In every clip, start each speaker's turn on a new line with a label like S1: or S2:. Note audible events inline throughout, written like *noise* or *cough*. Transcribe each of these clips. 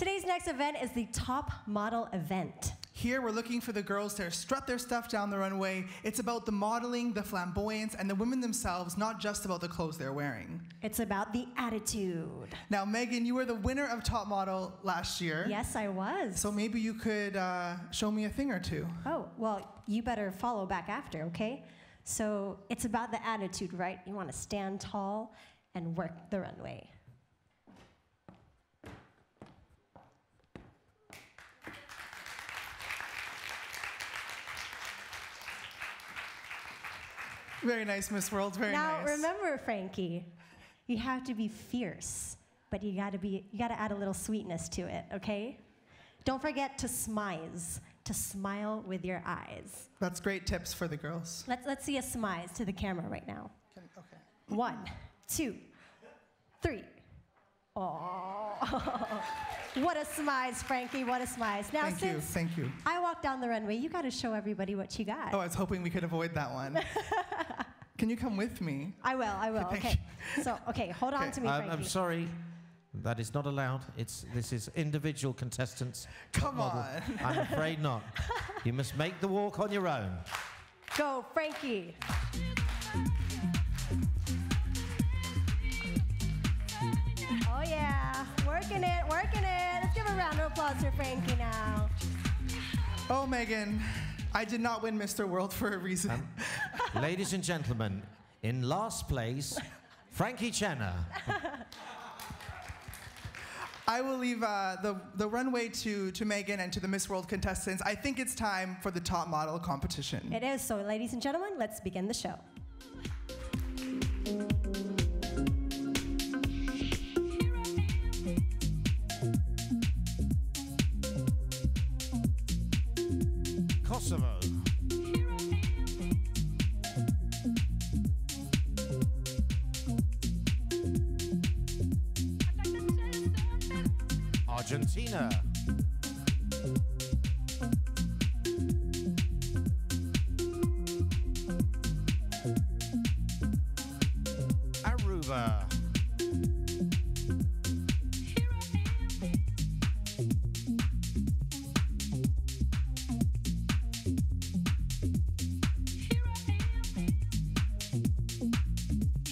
S1: Today's next event is the Top Model event.
S2: Here, we're looking for the girls to strut their stuff down the runway. It's about the modeling, the flamboyance, and the women themselves, not just about the clothes they're wearing.
S1: It's about the attitude.
S2: Now, Megan, you were the winner of Top Model last year.
S1: Yes, I was.
S2: So maybe you could uh, show me a thing or two.
S1: Oh, well, you better follow back after, okay? So it's about the attitude, right? You want to stand tall and work the runway.
S2: Very nice, Miss World. Very
S1: now,
S2: nice.
S1: remember, Frankie, you have to be fierce, but you got to be you got to add a little sweetness to it, okay? Don't forget to smize, to smile with your eyes.
S2: That's great tips for the girls.
S1: Let's let's see a smize to the camera right now.
S2: Can- okay.
S1: One, two, three. Oh, *laughs* what a smize, Frankie! What a smize. Now,
S2: Thank you. Thank you.
S1: I walked down the runway, you got to show everybody what you got.
S2: Oh, I was hoping we could avoid that one. *laughs* Can you come with me?
S1: I will. I will.
S2: Thank
S1: Okay. So, okay, hold on to me,
S3: Um,
S1: Frankie.
S3: I'm sorry. That is not allowed. It's this is individual contestants.
S2: Come
S3: model.
S2: on.
S3: I'm afraid not. You must make the walk on your own.
S1: Go, Frankie. Oh yeah, working it, working it. Let's give a round of applause for Frankie now.
S2: Oh, Megan, I did not win Mr. World for a reason.
S3: Um, Ladies and gentlemen, in last place, Frankie Cena.
S2: I will leave uh, the, the runway to, to Megan and to the Miss World contestants. I think it's time for the top model competition.
S1: It is so, ladies and gentlemen. Let's begin the show.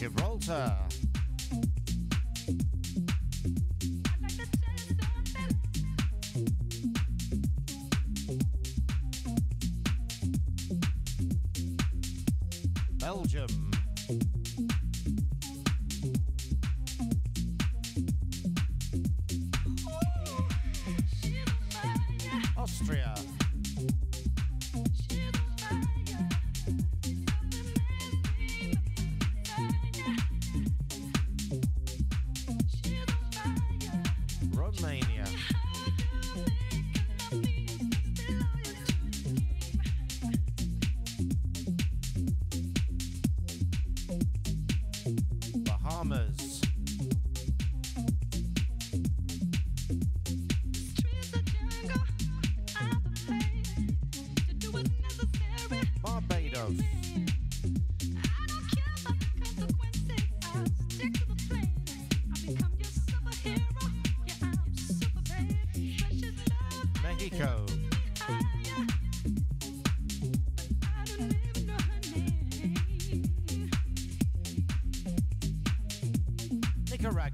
S3: Gibraltar.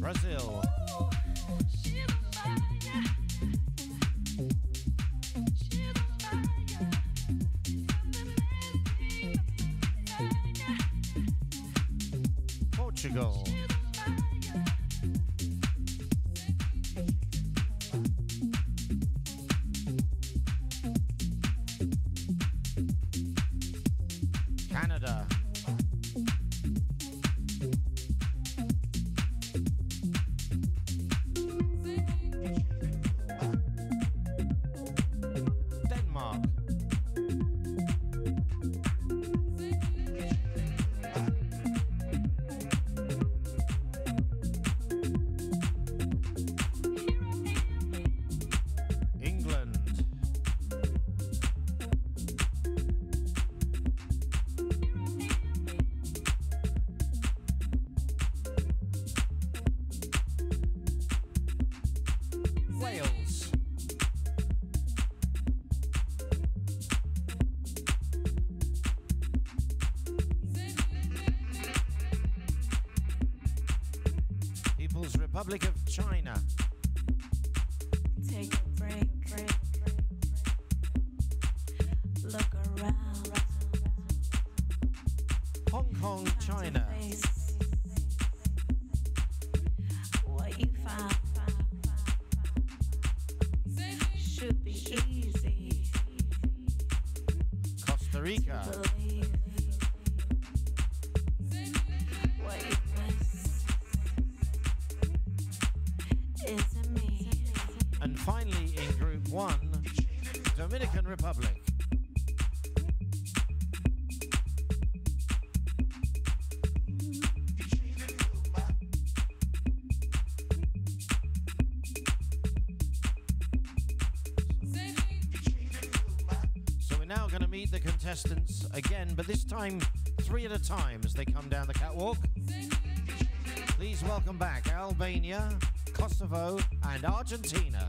S4: Brazil. 1, Dominican Republic. So we're now going to meet the contestants again, but this time three at a time as they come down the catwalk. Please welcome back Albania, Kosovo, and Argentina.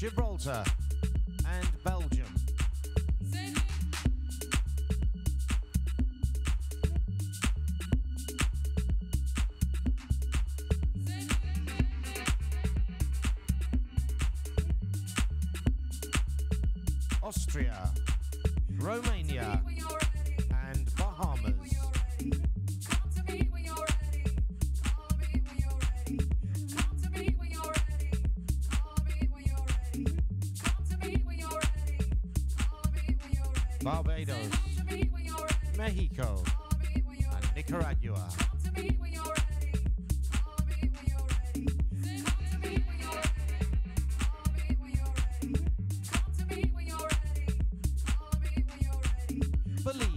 S4: Gibraltar, and Belgium. Belize,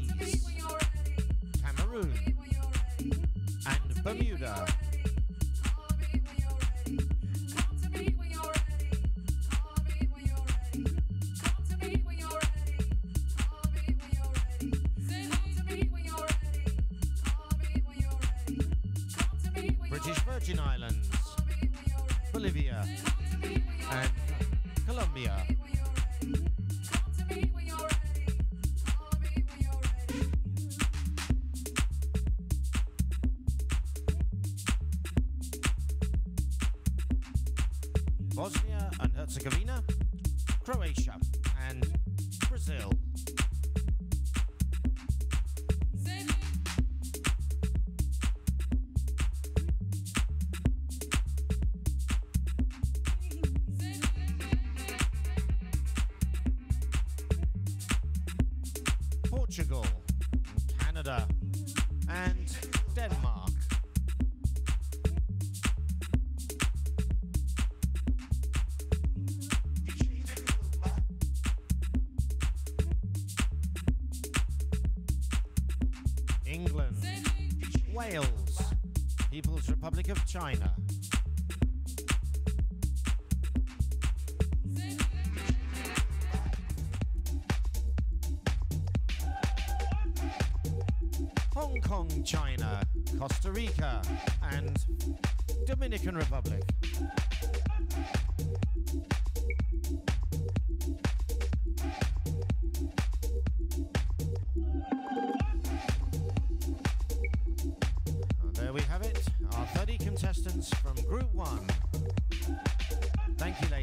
S4: Croatia, and Brazil. Portugal, Canada, Republic of China. Hong Kong, China, Costa Rica, and Dominican Republic. one. Thank you, ladies.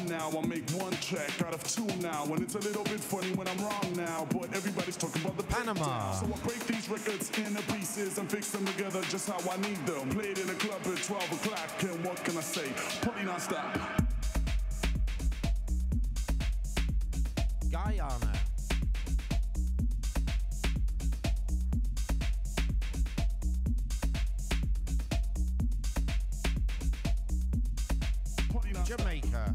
S4: one
S5: now, I make one track out of two now. And it's a little bit funny when I'm wrong now, but everybody's talking about the
S4: Panama.
S5: So I break these records into pieces and fix them together just how I need them. Played in a club at 12 o'clock, and what can I say? Party non-stop.
S4: Guyana. Jamaica.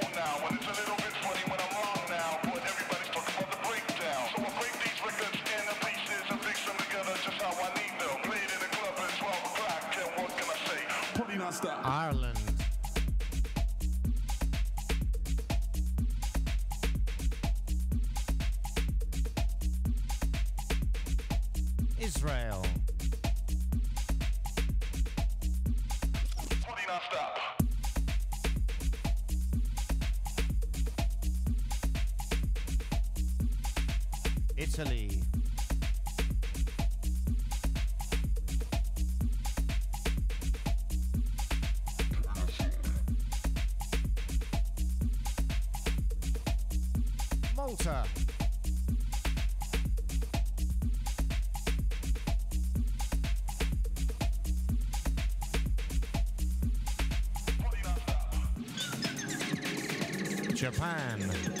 S5: Volta.
S4: Japan.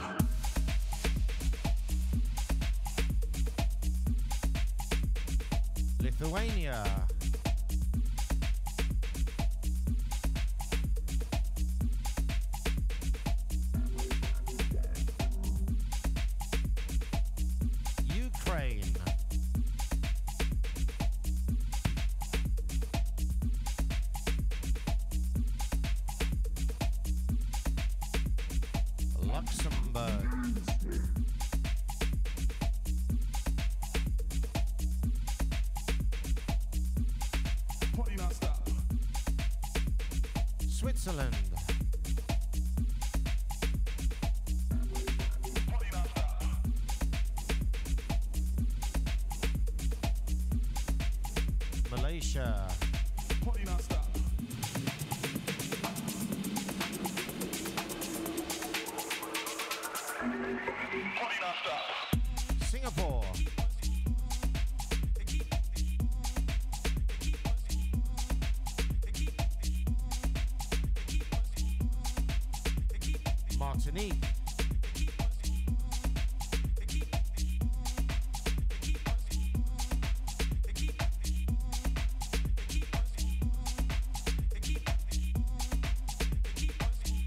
S4: Luxembourg. Martinique.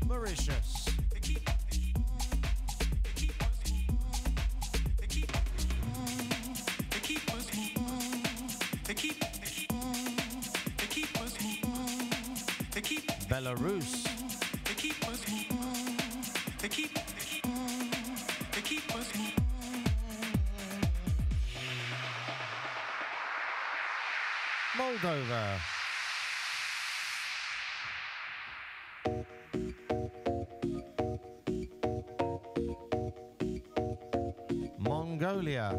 S4: Mauritius. Belarus. Moldova. Mongolia.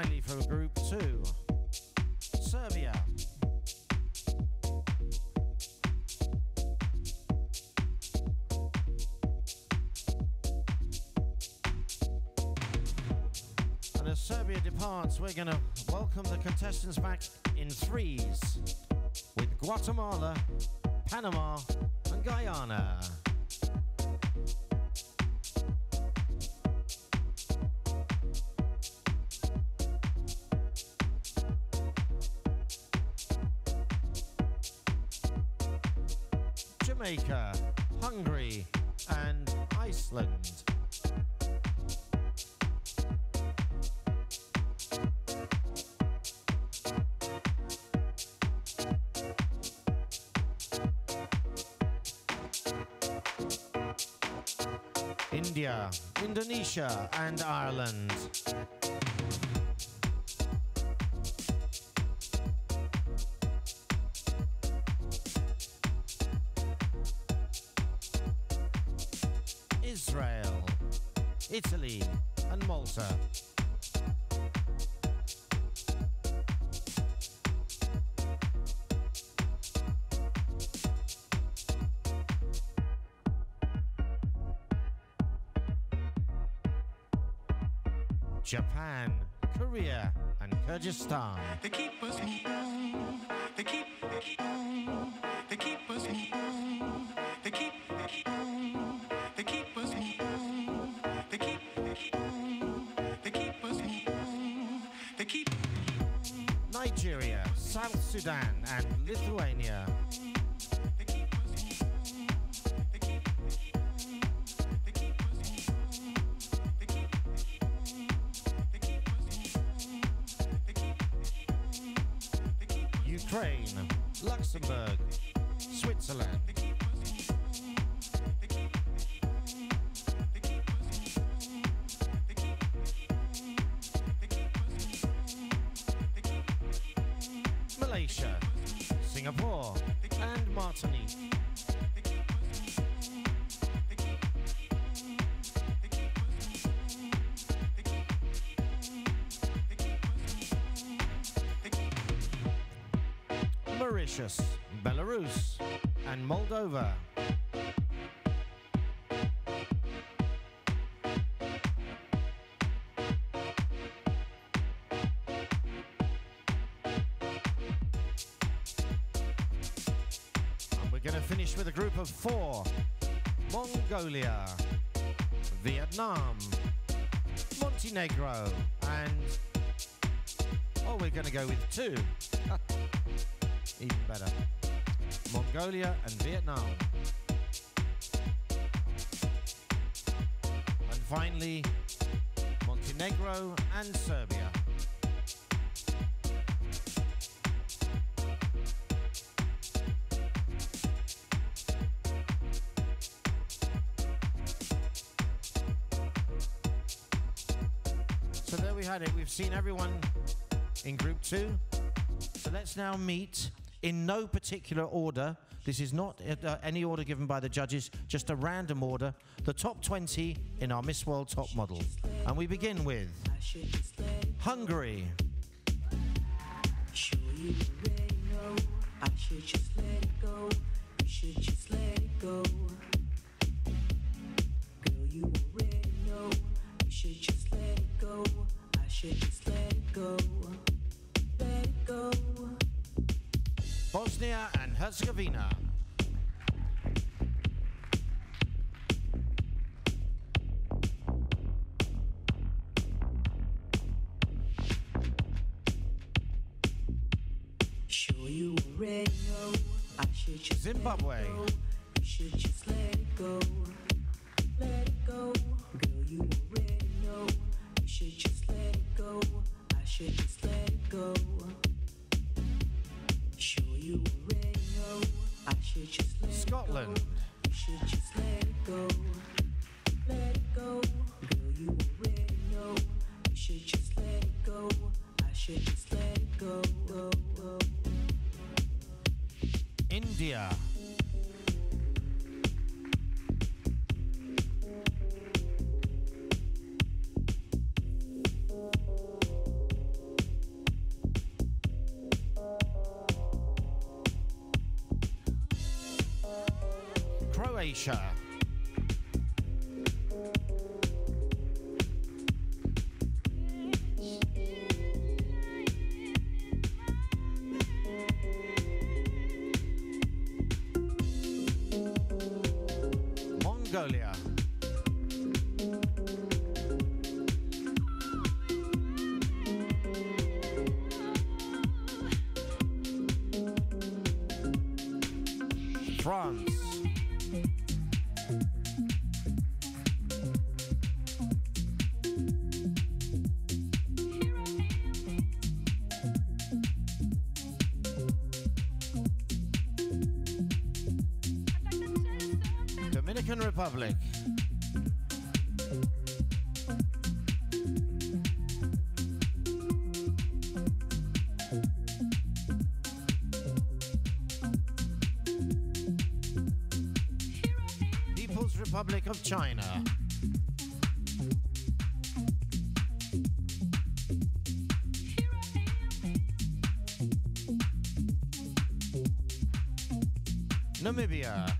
S4: Finally for group two, Serbia. And as Serbia departs, we're going to welcome the contestants back in threes with Guatemala, Panama, and Guyana. Jamaica, Hungary, and Iceland. India, Indonesia, and Ireland. Israel, Italy, and Malta. Japan, Korea, and Kyrgyzstan.
S6: Keep,
S4: and Lithuania. Ukraine, Luxembourg, Switzerland. We're going to finish with a group of four Mongolia, Vietnam, Montenegro, and. Oh, we're going to go with two. *laughs* Even better. Mongolia and Vietnam. And finally, Montenegro and Serbia.
S3: Had it. We've seen everyone in group two. So let's now meet in no particular order. This is not uh, any order given by the judges, just a random order. The top 20 in our Miss World top model. And we begin with Hungary.
S7: Girl, you already know you should just let it go. I should just let it go. Let it go.
S3: Bosnia and Herzegovina.
S7: Sure you already know I should just
S3: Zimbabwe.
S7: let it go. You should just let it go. I
S3: Croatia. Mongolia. Republic. People's Republic of China. Namibia.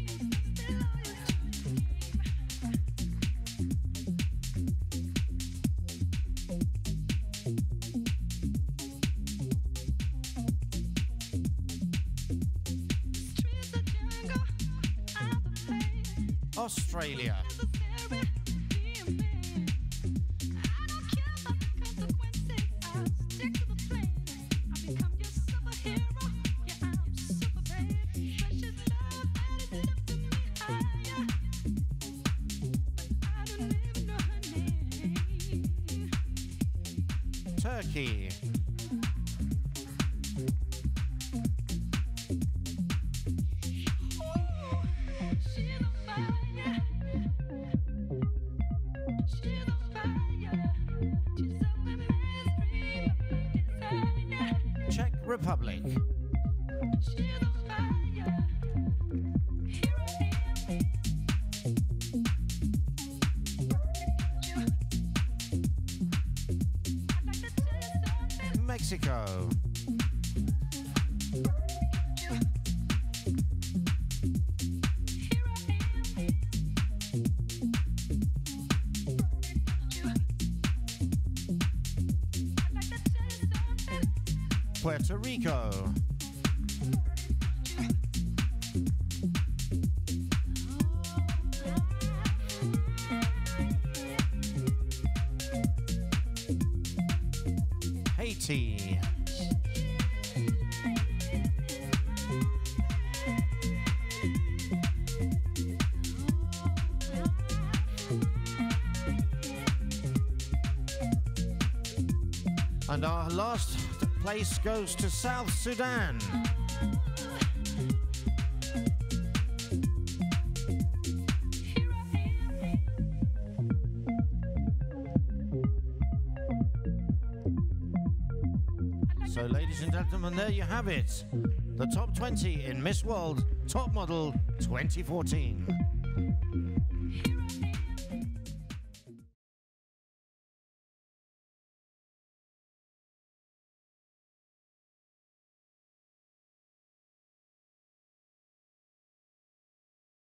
S3: Australia. Republic. Rico.
S4: Haiti. And our last place goes to South Sudan. So, ladies and gentlemen, there you have it. The top 20 in Miss World Top Model 2014.